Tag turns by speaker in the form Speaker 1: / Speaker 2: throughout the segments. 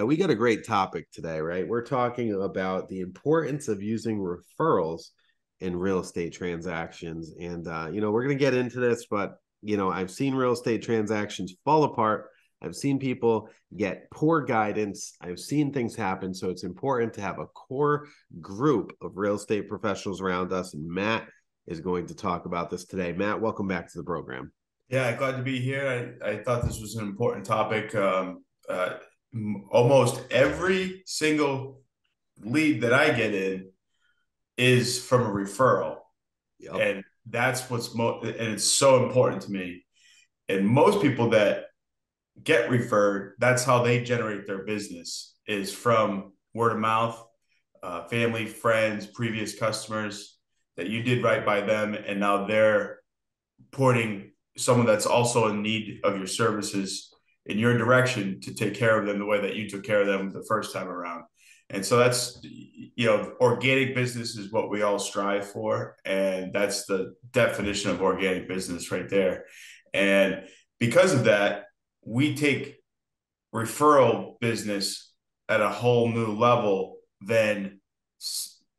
Speaker 1: we got a great topic today, right? We're talking about the importance of using referrals in real estate transactions. And, uh, you know, we're going to get into this, but, you know, I've seen real estate transactions fall apart. I've seen people get poor guidance. I've seen things happen. So it's important to have a core group of real estate professionals around us. And Matt is going to talk about this today. Matt, welcome back to the program.
Speaker 2: Yeah, glad to be here. I, I thought this was an important topic. Um, uh, almost every single lead that I get in is from a referral. Yep. And that's what's most, and it's so important to me. And most people that get referred, that's how they generate their business is from word of mouth, uh, family, friends, previous customers that you did right by them. And now they're porting someone that's also in need of your services in your direction to take care of them the way that you took care of them the first time around. And so that's, you know, organic business is what we all strive for. And that's the definition of organic business right there. And because of that, we take referral business at a whole new level than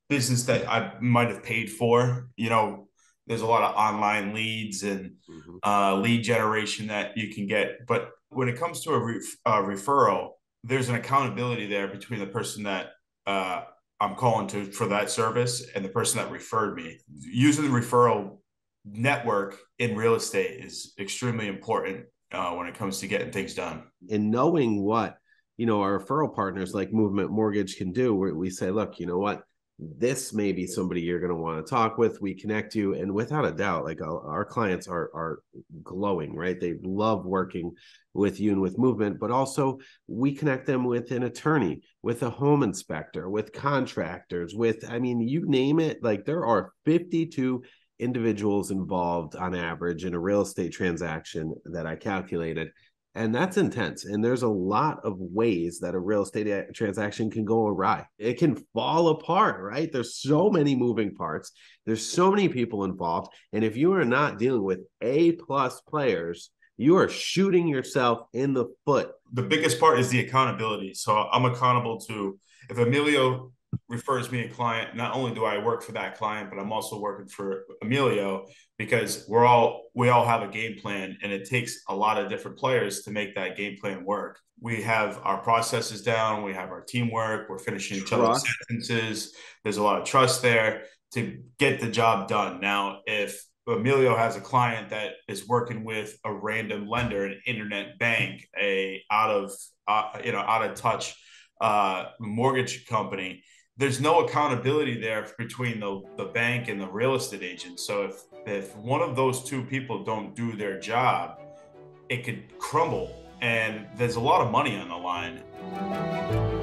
Speaker 2: business that I might have paid for. You know, there's a lot of online leads and mm-hmm. uh, lead generation that you can get. But when it comes to a re- uh, referral, there's an accountability there between the person that uh, I'm calling to for that service and the person that referred me. Using the referral network in real estate is extremely important uh, when it comes to getting things done.
Speaker 1: And knowing what you know our referral partners like Movement Mortgage can do, where we say, look, you know what, this may be somebody you're going to want to talk with. We connect you, and without a doubt, like uh, our clients are are glowing, right? They love working with you and with movement, but also we connect them with an attorney, with a home inspector, with contractors, with I mean, you name it. Like there are 52 individuals involved on average in a real estate transaction that I calculated and that's intense and there's a lot of ways that a real estate transaction can go awry. It can fall apart right? There's so many moving parts. There's so many people involved and if you are not dealing with a plus players you are shooting yourself in the foot.
Speaker 2: The biggest part is the accountability. So i'm accountable to if emilio refers me a client, not only do I work for that client, but I'm also working for Emilio because we're all we all have a game plan and it takes a lot of different players to make that game plan work. We have our processes down, we have our teamwork, we're finishing each other's sentences. There's a lot of trust there to get the job done. Now, if Emilio has a client that is working with a random lender, an internet bank, a out of uh, you know out of touch uh, mortgage company there's no accountability there between the, the bank and the real estate agent. So if if one of those two people don't do their job, it could crumble. And there's a lot of money on the line.